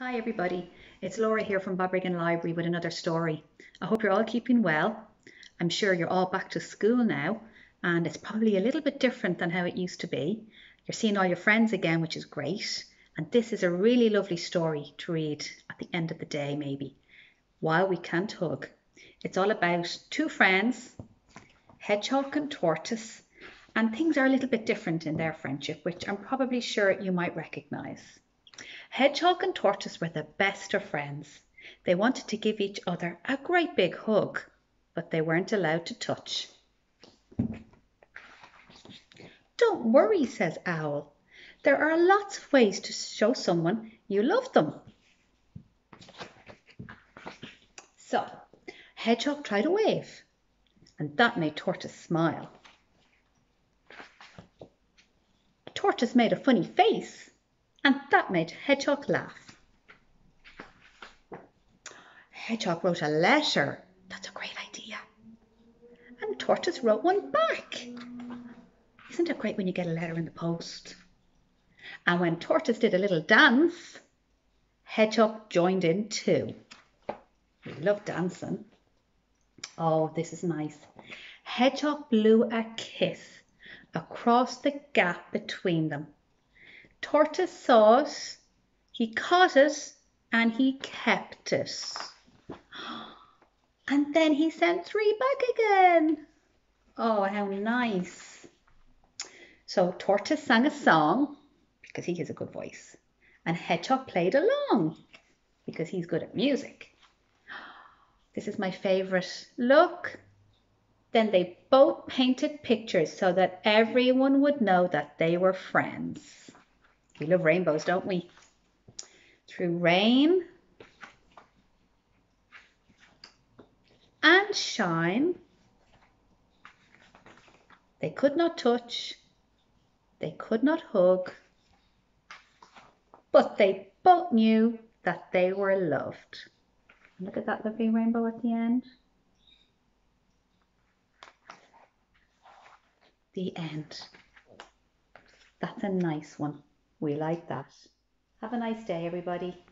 Hi everybody, it's Laura here from Balbriggan Library with another story. I hope you're all keeping well. I'm sure you're all back to school now and it's probably a little bit different than how it used to be. You're seeing all your friends again, which is great. And this is a really lovely story to read at the end of the day, maybe, while we can't hug. It's all about two friends, Hedgehog and Tortoise, and things are a little bit different in their friendship, which I'm probably sure you might recognise. Hedgehog and Tortoise were the best of friends. They wanted to give each other a great big hug, but they weren't allowed to touch. Don't worry, says Owl. There are lots of ways to show someone you love them. So, Hedgehog tried a wave, and that made Tortoise smile. Tortoise made a funny face, and that made Hedgehog laugh. Hedgehog wrote a letter. That's a great idea. And Tortoise wrote one back. Isn't it great when you get a letter in the post? And when Tortoise did a little dance, Hedgehog joined in too. We love dancing. Oh, this is nice. Hedgehog blew a kiss across the gap between them. Tortoise saw it, he caught us and he kept us. And then he sent three back again. Oh, how nice. So Tortoise sang a song because he has a good voice, and Hedgehog played along because he's good at music. This is my favourite. Look, then they both painted pictures so that everyone would know that they were friends. We love rainbows, don't we? Through rain and shine, they could not touch, they could not hug, but they both knew that they were loved. Look at that lovely rainbow at the end. The end. That's a nice one. We like that. Have a nice day, everybody.